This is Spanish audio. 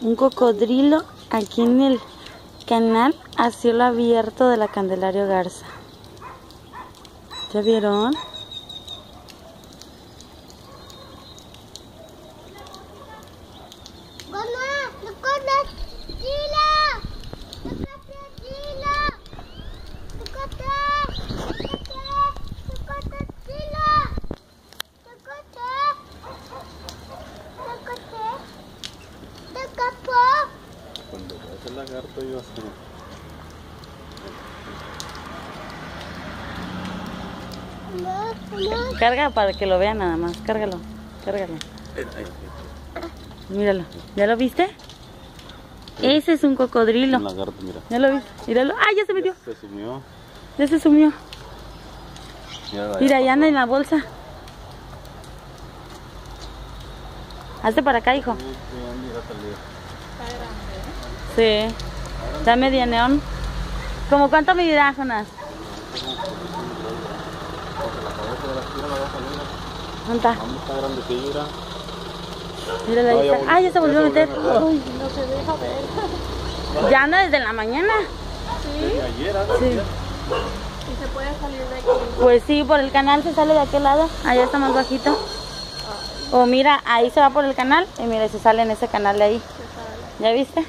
Un cocodrilo aquí en el canal a cielo abierto de la Candelario Garza. ¿Ya vieron? Cuando el lagarto yo así. Carga para que lo vean nada más. Cárgalo. Cárgalo. Míralo. ¿Ya lo viste? Ese es un cocodrilo. Un lagarto, mira. ¿Ya lo viste? Míralo. ¡Ah, ya se metió! Se sumió. Ya se sumió. Mira, ya anda en la bolsa. Hazte para acá, hijo. Sí. Está media neón. ¿Cómo cuánto medirá, Jonas? ¿Dónde está? Mira. Está. volvió- Ah, ya se volvió a ya se meter. volvió a meter. Uy, no se deja ver. Ya anda desde la mañana. Desde ayer, ¿ah? Sí. Y se puede salir de aquí. Pues sí, por el canal se sale de aquel lado. Allá está más bajito. O mira, ahí se va por el canal y mira, se sale en ese canal de ahí. ¿Ya viste?